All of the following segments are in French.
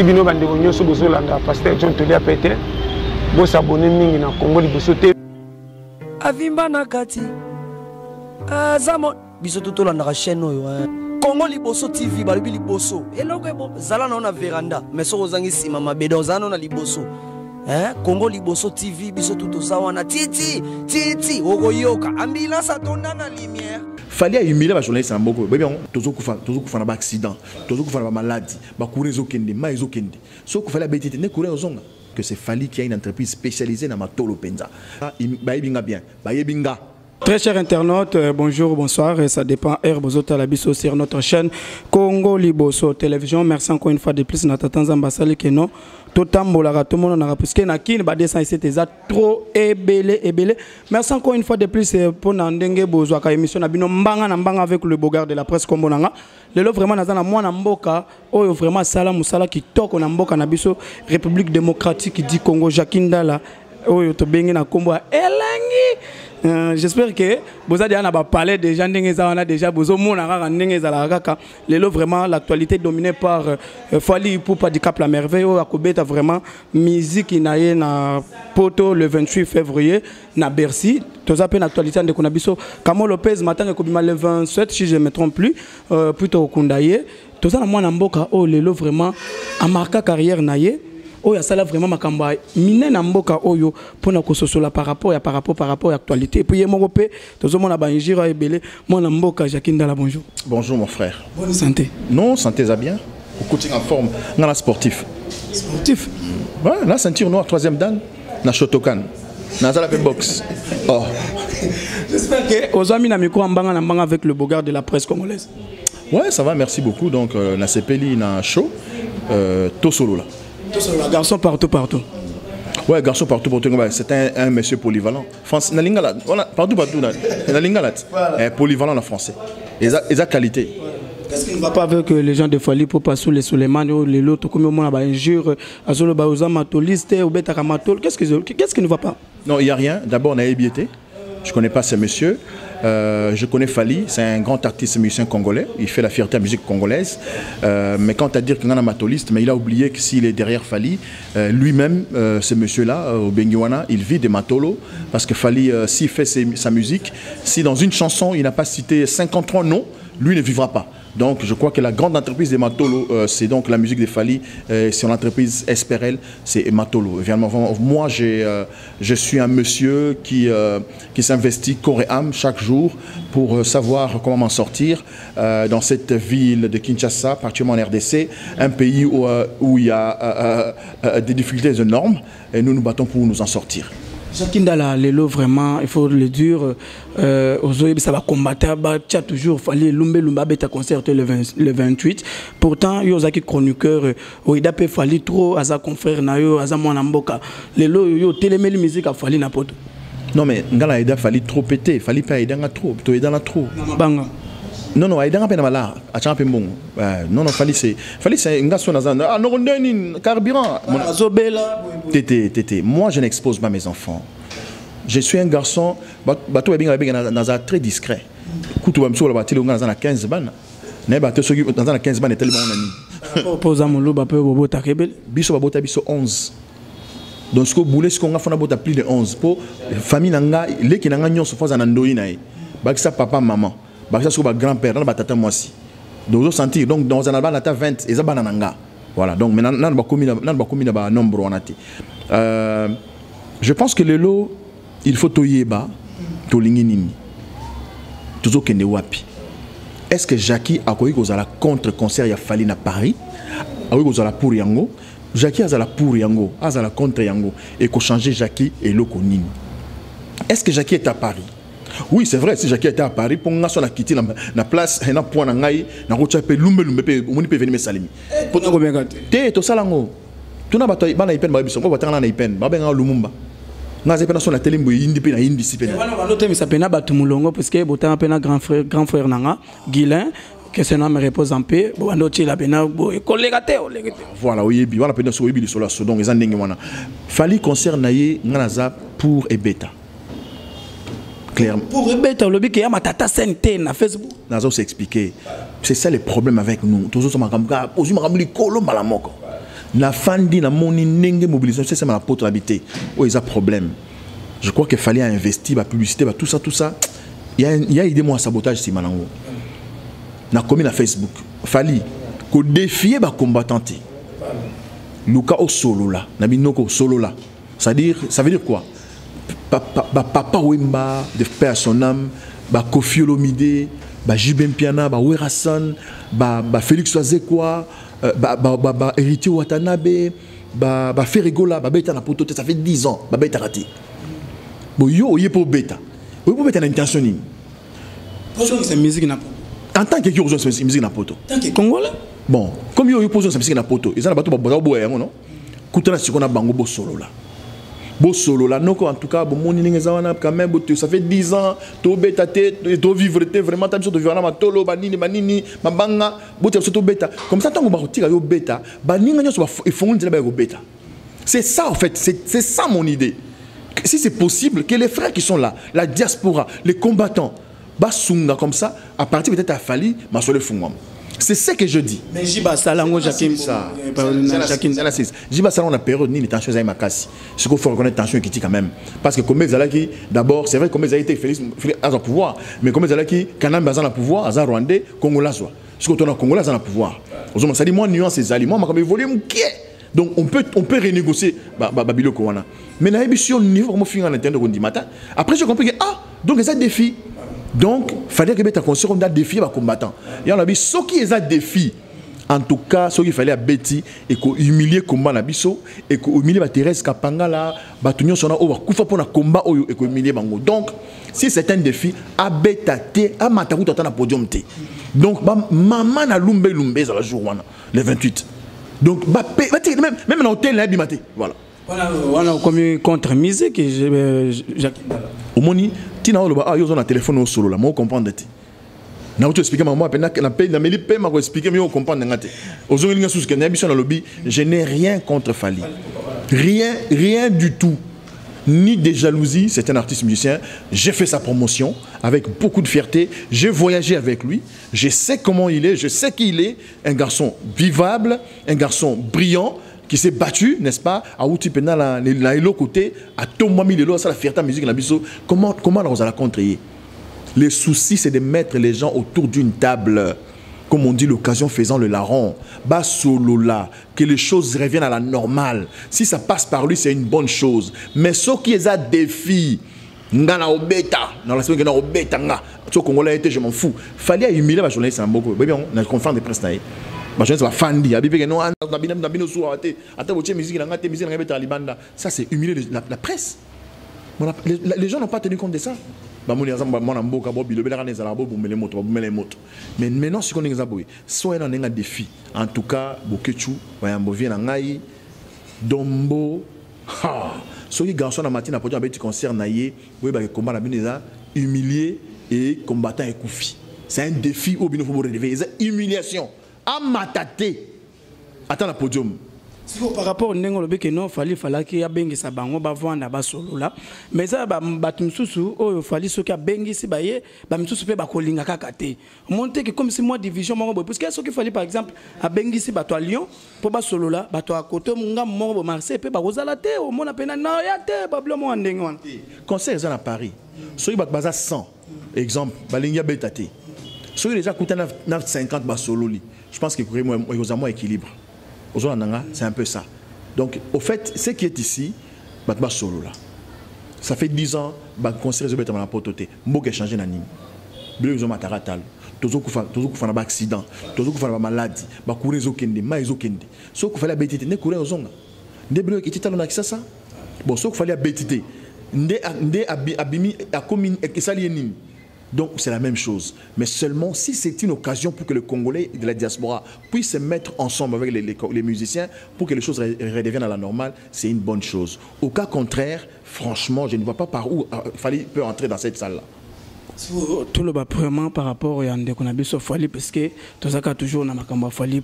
napesi bino bandeko nyonso bozolanda. Paster john tolia pete bosabone mingi na kongo liboso te. Avimba na kati. Aza mo biso to tolandaka chaîne oyo kongo liboso tv balobi liboso. Eloko ebo zala nao na veranda. Mais soki ozangi nsima mabeda ozala nao na liboso Eh, kongo liboso tv biso tu toza wana. Titi titi okoyoka. Ambulance atonda na lumière. Fali ahumilie bajournaliste na mboka oyo boyebi yango tozokufa na baaccident tozokufa na bamaladi bacourant ezokende mai ezokende soki fali abeti te nde courant ozonga que c'est fali qui a une entreprise spécialisée na matolo mpenza bayebi nga bien. Bayebi nga Très chers internautes, euh, bonjour, bonsoir. Ça dépend Air sur notre chaîne Congo Liboso Télévision. Merci encore une fois de plus. Natatan Zambasali Keno. totambolaka tout le monde na na kini ba dessin ici eza trop ebele ebele merci encore une fois de plus pour na ndenge bozwaka émission na bino mbanga na mbanga avec le de la presse kombo nanga lelo vraiment naza na mboka oyo vraiment sala musala kitoko na mboka na république démocratique du congo jacques ndala oyo na kombo ya elengi Euh, j'espère que vous avez parlé déjà ndenge déjà kaka ndenge ezalaka kaka lelo vraiment l'actualité dominée par euh, Fali Ipupa du Cap la Merveille. Oyo akobeta vraiment musique na ye na poto le 28 février na Bercy. Toza pe na actualité ndeko na biso Kamo Lopez matin le 27 si je me trompe plus euh, plutôt okunda ye toza na mwana mboka. Oyo lelo vraiment amarka carrière na ye oyo asala vraiment makambo ya minene na mboka oyo mpona kososola par rapport ya par rapport par rapport ya actualité. Epuis ye moko mpe tozomona bainjure ebele mwana mboka jacki ndala bonjour. Bonjour mon frère. Bonne santé. Non santé eza bien? Okoti en forme nga na sportif. Sportif? Ouais, na ceinture noire troisième dan na shotokan. Nazala mpe box. Oh. j'espère que ozwami na micro ya mbanga na mbanga avec le bogard de la presse congolaise. Ouais ça va merci beaucoup. Donc euh, na sepeli na show euh, tosolo là Garçon partout, partout. Ouais, garçon partout, partout. C'est un, un, monsieur polyvalent. France, na lingala, voilà, partout, partout. Na lingala, voilà. polyvalent en français. Et ça qualité. Qu'est-ce qui ne va pas avec les gens de Fali pour passer les Suleiman ou les autres comme on a injure, azolo baoza matoliste ou beta kamatol. Qu'est-ce qui qu'est-ce qui ne va pas? Non, il y a rien. D'abord, on a ébiété. Je connais pas ce monsieur. Euh, je connais Fali, c'est un grand artiste musicien congolais. Il fait la fierté de la musique congolaise. Euh, mais quant à dire qu'il est un amatoliste, mais il a oublié que s'il est derrière Fali, euh, lui-même, ce monsieur-là, au Benguiwana, il vit des matolo. Parce que Fali, s'il fait sa musique, si dans une chanson, il n'a pas cité 53 noms, lui ne vivra pas. Donc je crois que la grande entreprise des Matolo, euh, c'est donc la musique des Fali. Euh, c'est l'entreprise Esperel, c'est Matolo. Évidemment, moi, euh, je suis un monsieur qui, qui s'investit corps et âme chaque jour pour savoir comment m'en sortir dans cette ville de Kinshasa, particulièrement en RDC, un pays où, où il y a des difficultés énormes et nous nous battons pour nous en sortir. Zakindala lelo vraiment il faut le dire euh, ozoyebisa bacombattant batia toujours fali lumbe lumba concert le, 20, le 28 pourtant yo ozalaki chroniqueur oyida mpe fali trop aza confrère na yo aza mwana mboka. Lelo musique afali na poto non mais na ayeda fali trop pété fali mpe ayedanga trop toyedana trop. Na mabanga non non ayedanga mpe na malard atyanga mpe mbongo non non fali c'est fali c'est nga so naza ah noko nde nini carburant. Azobela tété tété. Moi je n'expose pas mes enfants. Je suis un garçon. Bato babinga babinga naza très discret. Kutu bamisokola batili nga naza na 15 bana naye bato soki naza na 15 bana etali bango na nini mpo oza moloba mpe bobotaka ebele biso babota biso 11 donc siko bule siko nga fona bota plus de 11 mpo famille na nga leki na nga nyonso fo aza na ndoi na ye bakisa papa maman bakisa siko bagrand père na batata mwasi donc ozosentir donc dans na bana ata 20 eza bana na nga voilà donc mais nanu bakomi na banombre wana te je pense que lelo il faut toyeba tolingi nini. Tozokende wapi. Est ce que jacki akoki kozala contre concert ya fali na paris? Akoki kozala pour yango. Jacki azala pour yango azala contre yango. Ekochange jacki eloko nini. Est ce que jacki est à paris? Oui c'est vrai si jacki était à paris mpo nga so nakiti na, place na point na ngai nakotia mpe lumbelumbe mpe omoni mpe eveni mesalemi te tosala yango tuna bato bana ipene bayebiso mpo batangana na ipene babengaka lumumba nga aza mpe na so na telemi boye yindi mpe nayindisi mpe wana balotemisa mpe na bato molongo parceke botanga mpe na grand frère, nanga guilin que son âme repose en paix. Bobanda otiela pena ekoleka te oleki te voilà oyebi wana mpenza so oyebi lisolo so donc eza ndenge wana fali concert na ye nga naza pour ebeta clairement. Pour ebeta olobi ke ya matata scène te na facebook. Naza ose expliquer c'est ça le problème avec nous. Tozozwa makambo kaka ozwi makambo likolo mbala moko nafandi namoni ndenge mobilisation esema na poto nabi te oyo eza problème. Je crois que fallait investir bapublicité ba tout ça tout ça. Il y a, il y a idée moi sabotage nsima nango nakomi na facebook. Fali kodefie bacombattant te luka osolola. Na binoko osolola c'est-à-dire ça veut dire quoi? papa, papa Wemba, de paix à son âme, bah, Kofi Olomide, bah, Jibem Piana, bah, Werasan, bah, bah, Félix Oazekwa, euh, bah, bah, bah, bah, Héritier Watanabe, bah, bah, Ferregola, bah, Beta na poto, ça fait 10 ans, bah, Beta raté. Bon, yo, yé pour Beta. Yo, pour Beta na intention. Pourquoi c'est musique na poto? En tant que yo, besoin de musique na poto. En tant que Congolais? Bon, comme yo, yo, besoin de musique na poto. Ils ont la bateau, bah, bah, bah, non? Koutana, c'est qu'on a bango, bo solo là. Bosolola noko en tout cas bomoni ndenge eza wana quand même ça fait 10 ans tobeta te tovivre te vraiment ta biso tovivre na matolo banini banini mabanga botia biso tobeta comme ça ntango bakotika yo beta baninga nyonso efongoli nzela baya kobeta c'est ça en fait c'est ça mon idée. Si c'est possible que les frères qui sont là la diaspora les combattants basunga comme ça à partir peut-être à fali masolo efungwama c'est ce que je dis. Mais jiba salango jakim ça jiba salango na période nini tension ezali makasi. Sikoyo faut reconnaître tension ekiti quand même. Parce que comme ezalaki d'abord c'est vrai comme ezali te félix aza pouvoir. Mais comme ezalaki kanambe aza na pouvoir aza rwandais congolais azwa sikoyo tona congolais aza na pouvoir. Ozomona sadi mwa nuance ezali mwa makambo évolue moke donc on peut, on peut renégocier babiloko wana mais nayebi si yo niveau komo finga na tende kondima ta après j'ai compris que ah donc eza défi donc fallait que beta conseil on a défier les combattants. Et on a dit ce qui est un défi. En tout cas ce qu'il fallait à Betty et ko humilier combat na biso et ko humilier ba Thérèse Kapanga là ba tunyo sona o kufa pour na combat oyo et ko humilier bango. Donc si c'est un défi à beta te à mataku tata na podium te donc ba maman na lumbe lumbe za la jour wana le 28 donc ba même même na hôtel na bimate voilà voilà voilà comme contre musique Jacques omoni ntina oloba ah yo oza na telefone osolola moko comprendre te nauti explike mama nameli mpe mako explike mi ocomprendre nga te ozongelinga susu ke nayebi so nalobi je n'ai rien contre fali. Rien rien du tout. Ni de jalousie c'est un artiste musicien. J'ai fait sa promotion avec beaucoup de fierté. J'ai voyagé avec lui. Je sais comment il est je sais qui il est. Un garçon vivable un garçon brillant qui s'est battu, n'est-ce pas, à outi pena la la elo côté à tomami lelo ça la fierté musique la biso. Comment comment on la contrer les soucis c'est de mettre les gens autour d'une table. Comme on dit l'occasion faisant le larron. Bas solo là que les choses reviennent à la normale. Si ça passe par lui c'est une bonne chose. Mais ce qui est à défi nga na obeta. Na la semaine na obeta nga. To congolais était je m'en fous. Fallait humilier la journaliste en beaucoup bien na conférence de presse ça c'est humilier la, presse. Les, gens n'ont pas tenu compte de ça. Mais maintenant so ye na ndenge défi. En tout cas bokecu bayambo vie na ngai dombo soki garçon na matin na podium abeti concert eza humilier et combattant ekufi c'est un défi oyo bino fo borelever eza humiliation amata te ata na podium. Par rapport ndenge olobi ke no fali falaki abengisa bango bavanda basolola mais eza bato mosusu oyo fali soki abengisi baye bamisusu mpe bakolinga kaka te. Teke comme si mwa division moko boye. Puisque soki fali par exemple abengisi bato ya lyon mpo basolola bato ya kote ngambu moko bo marseille mpe bakozala te omona mpena naya te babilo moko ya ndenge wana. Concert eza na paris. Soki bato baza 100 exemple balingi abeta te soki déjà kuta na 50 basololi je pense que ekozala mwa équilibre. Ozona nanga c'est un peu ça. Donc au fait ce qui est ici bato basolola ça fait 10 ans baconseil ezobetama na poto te mboka échange na nini biloko ezomataka talo tozokufa na baaccident tozokufa na bamaladi bacourant ezokende mai ezokende soki ofali abeti te nde courant ozonga nde biloko ekiti talo na kisasa bon soki ofali abeti te nde abimi akomi esali ye nini? Donc c'est la même chose. Mais seulement si c'est une occasion pour que le Congolais de la diaspora puisse se mettre ensemble avec les, musiciens pour que les choses redeviennent à la normale, c'est une bonne chose. Au cas contraire, franchement, je ne vois pas par où il fallait peut entrer dans cette salle-là. tout le vraiment par rapport à fali parce que toujours fali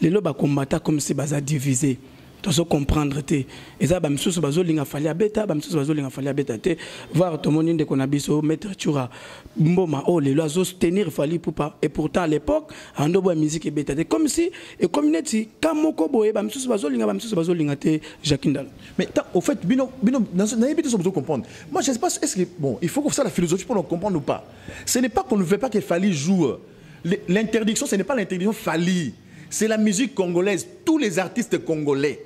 lelo bakombata comme si baza divisé tozocomprendre te eza bamisusu bazolinga fali abeta bamisusu bazolinga fali abeta te voir tomoni ndeko na biso maître chura mboma oyo lelo azosoutenir fali pupa et pourtant à l'époque ando boya musique ebeta te comme si ekomi neti ka moko boye bamisusu bazolinga bamisusu bazolinga te jacques ndala Mais tant, au fait, bino, bino, n'ayez pas besoin de comprendre. Moi, je sais pas, est-ce que, bon, il faut que ça la philosophie pour nous comprendre ou pas? Ce n'est pas qu'on ne veut pas que Fali joue. Le- L'interdiction, ce n'est pas l'interdiction Fali. C'est la musique congolaise, tous les artistes congolais.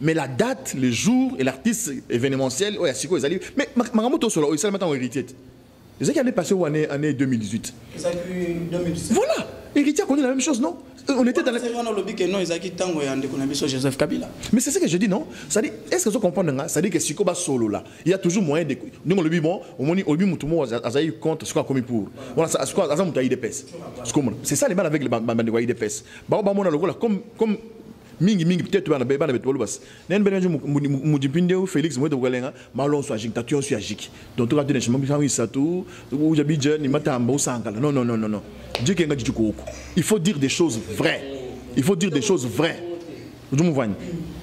Mais la date, le jour et l'artiste événementiel, oh, il y a Siko, ils allaient- Mais Maramoto Solo, il maintenant héritier. C'est ça qui allait passer en année, année 2018. Voilà, héritier a connu la même chose, non? On était dans la... ezalaki ntango joseph kabila? Mais c'est ce que je dis, non? Est-ce que vous comprenez C'est-à-dire que si on solo là, il y a toujours moyen de. Nous, on le dit, bon, moins, au moins, tout le monde a eu compte ce qu'on a commis pour. Voilà, ça, ce qu'on a eu des. C'est ça les balles avec les bandes de des. Bah, bah, mon là, comme. comme mingi mingi peut-être bana bana beto bas ou galenga malon so agik tation so agik donc to ka tene chama bisamu isatu ou jabi jeune matamba usangala non non non non non. Dieu kenga djiko il faut dire des choses vraies. Il faut dire des choses vraies. Ozomuvani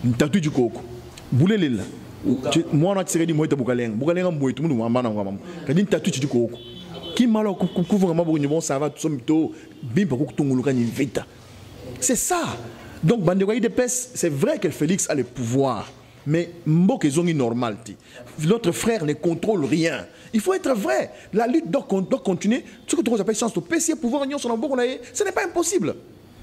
ntatu dikoko bulelela mwana tsiredi moita bukalenga bukalenga moitu mundu mwambana ngwama kadi ntatu dikoko kimala kuvunga mabonyo bon ça va tout somito bimba kukutunguluka ni vita c'est ça donc bandeko ya idps c'est vrai que félix a le pouvoir mais mboka ezongi normal notre frère ne contrôle rien. Il faut être vrai. La lutte doit, doit continuer. Soki tokozapa chance topesi ye pouvoir nyonso na mboka na ye ce n'est pas impossible.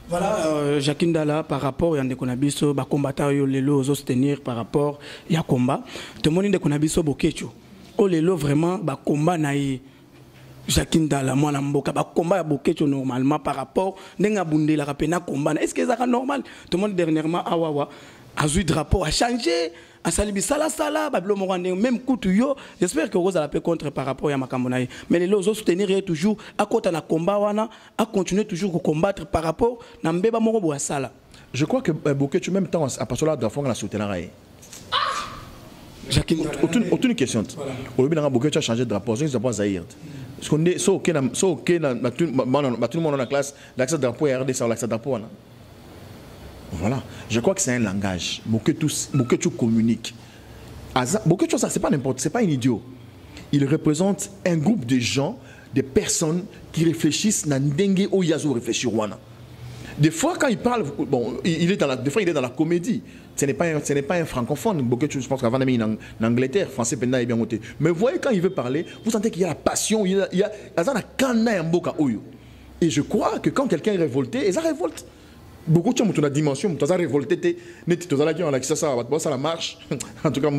Voilà euh, jacques ndala par rapport ya ndeko na biso bakombata oyo lelo ozosoutenir par rapport ya komba tomoni ndeko na biso bokecho. Oyo lelo vraiment bakomba na ye jacques ndala mwana mboka bakomba ya bokecho normalement par rapport ndenge abundelaka mpe na komba na est ce que ezalaka normal? Tomoni dernièrement awawa azwi drapeau achange asali bisalasala babilo moko ya ndenge même kutu yo j'espère que okozala mpe contre par rapport ya makambo na mais lelo ozosoutenir ye toujours akota na komba wana acontinue toujours kocombattre par rapport na mbeba moko boye asala je crois que euh, boketu même temps apasola dafonga na soutenaka ye jacques ndala Aucune, aucune question. Aujourd'hui, dans beaucoup, tu as changé de drapeau. C'est un drapeau Zahir. Est, so, ok, na- so, ok, na- na- monde dans la classe, l'accès drapeau est RD, c'est l'accès drapeau. là. Voilà. Je crois que c'est un langage. Beaucoup tous, beaucoup tu communiques. Aza- de choses, ça, c'est pas n'importe, c'est pas un idiot. Il représente un groupe de gens, des personnes qui réfléchissent dans Ndengue Oyazo réfléchir wana. Des fois, quand il parle, bon, il est dans la, des fois, il est dans la comédie. Ce n'est pas un, pas un francophone. Beaucoup je pense qu'avant, il en, en Angleterre, français, pendant, est bien monté. Mais vous voyez, quand il veut parler, vous sentez qu'il y a la passion, il y a, il y a, Oyo. Et je crois que quand quelqu'un est révolté, ils révolte. Beaucoup de gens ont une dimension, ils ont révolté, ils ont la ça, ça, marche. En tout cas,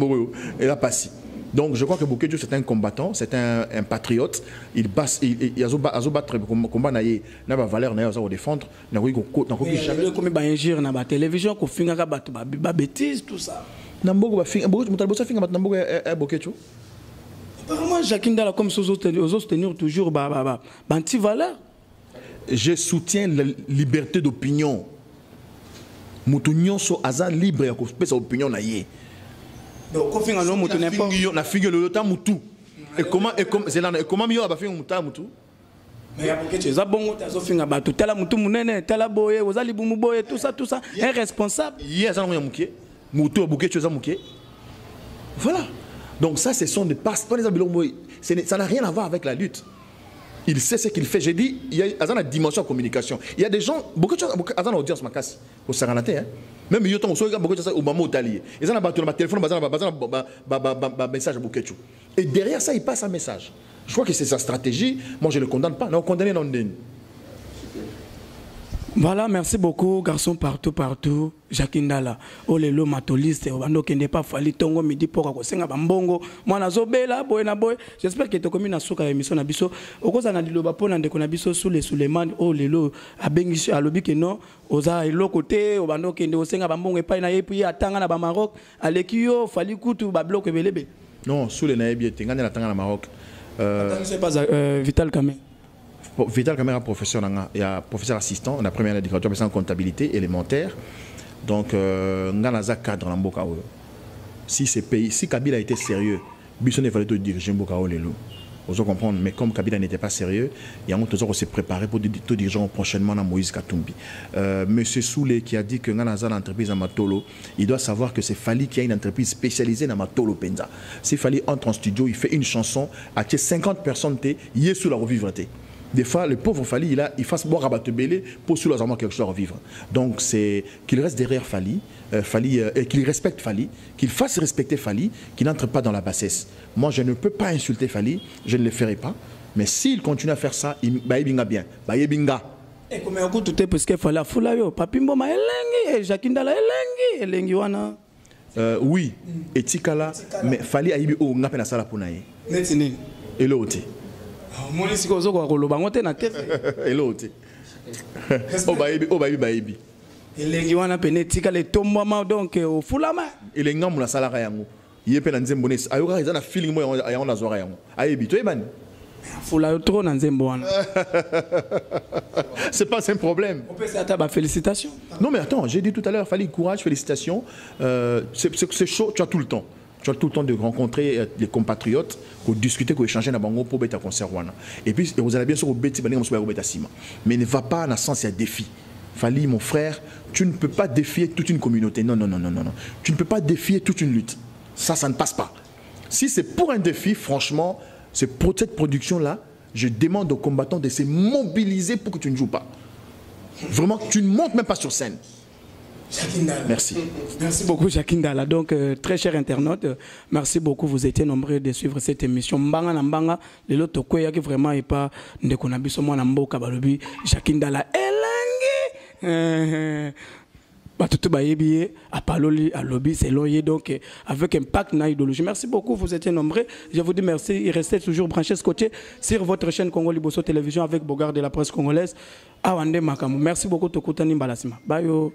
et là, passé. Donc je crois que Bokedio c'est un combattant, c'est un, un patriote. Il basse, il, il, il a battre combat combat na valeur na ye za défendre, na jamais. na batélévision kofingaka bato babétise tout ça Na mbogo ba finga, mbogo mutal bosa finga na mbogo e Bokedio. apparemment jacques ndala comme ça ozosoutenir toujours banti-valeur Je soutiens la liberté d'opinion. Mutu nyonso aza libre ya kopesa opinion na ye. Donc kofinga no moto n'importe na fingi le ta mutu. Eza bongo bato tala tala boye oza libumu boye tout ça tout ça un responsable Hier, ça n'a mukie. Mutu a bouquet, tu as mukie. Voilà. Donc ça, ce sont des passes. Pas les habilons, ce n'est- Ça n'a rien à voir avec la lutte. Il sait ce qu'il fait. J'ai dit, il y a une dimension de communication. Il y a des gens, beaucoup de choses, audience, ma casse, au Saranate, hein. Même il y a beaucoup de choses au moment où il Ils ont un téléphone, ils ont un message. Et derrière ça, il passe un message. Je crois que c'est sa stratégie. Moi, je ne le condamne pas. Non, condamné non. Voilà, merci beaucoup, garçon partout, partout. Jacques Ndala, oh lelo matoliste, obando kende pas fali tongo midi poka kosenga bambongo. Mwana zobela boye na boye. J'espère que tokomi na suka ya émission na biso. Okoza na liloba pona ndeko na biso sous les Suleiman, oh lelo abengi alobi ke non, oza eloko te, obando kende osenga bambongo epai na ye puis atanga na ba Maroc, aleki yo fali kutu ba bloc ebelebe. Non, sous les naïbs, il y a un Maroc. Euh, C'est pas euh, Vital Kamé. Vital Kamera, professeur, professeur assistant, la première graduation en comptabilité élémentaire. Donc, euh, nganaza cadre dans Boka Oyo. Si pays, si Kabila était sérieux, Bisson il fallait diriger Boka Oyo comprendre, mais comme Kabila n'était pas sérieux, il y a un autre s'est préparé pour dirigeant prochainement à Moïse Katumbi. Euh, Monsieur Soule qui a dit que dans l'entreprise à Matolo, il doit savoir que c'est Fali qui a une entreprise spécialisée dans Matolo Penza. Si Fali entre en studio, il fait une chanson, à 50 personnes, il est sous la revivre. Des fois, le pauvre Fali, il, a, il fasse boire à Belé pour sous quelque chose à revivre. Donc, c'est qu'il reste derrière Fali, euh, Fali euh, et qu'il respecte Fali, qu'il fasse respecter Fali, qu'il n'entre pas dans la bassesse. Moi, je ne peux pas insulter Fali, je ne le ferai pas. Mais s'il continue à faire ça, il va bien. Binga. Et comme on tout est parce qu'il fallait yo, papimbo ma elengi, Jacindala elengi, elengi wana. Euh, oui, et tikala, mais Fali aibi o ngape na sala punaye. Netini. Et l'autre. Omoni sika ozokoka koloba ngo te na te elo te oyo bayebi bayebi elengi wana pene etikala etombwama donc ofulama elengi ngambo nasalaka yango. Ye mpe na nzembo nesi. Ayokaka eza na feeling mo yango nazwaka yango. Ayebi toyebani? Fula yo trop na nzembo wana. C'est pas un problème. Opesa ata bafélicitation non mais attends j'ai dit tout à l'heure fallait courage félicitations euh, c'est chaud tu as tout le temps tu as tout le temps de rencontrer euh, les compatriotes, pour discuter, pour échanger dans bango pour concert Et puis vous allez bien sûr au bêti sima. Mais ne va pas dans sens il y a défi. Fali mon frère, tu ne peux pas défier toute une communauté. Non non non non non non. Tu ne peux pas défier toute une lutte. Ça ça ne passe pas. Si c'est pour un défi, franchement, c'est pour cette production là, je demande aux combattants de se mobiliser pour que tu ne joues pas. Vraiment, tu ne montes même pas sur scène. Merci. Merci beaucoup, Jacqueline Dalla. Donc, euh, très chers internautes, euh, merci beaucoup. Vous étiez nombreux de suivre cette émission. Mbanga na mbanga, le loto kwe qui vraiment est pas de konabiso mwana mboka balobi Jacqueline Dalla elengi. batutu bayebi ye apaloli alobi selon ye. Donc euh, avec impact na idéologie merci beaucoup. Vous étiez nombreux. Je vous dis merci. Et restez toujours branchés côté sur votre chaîne Congo Liboso Télévision avec Bogard de la presse congolaise. Awande makambo merci beaucoup. Tokutani mbalasima bayo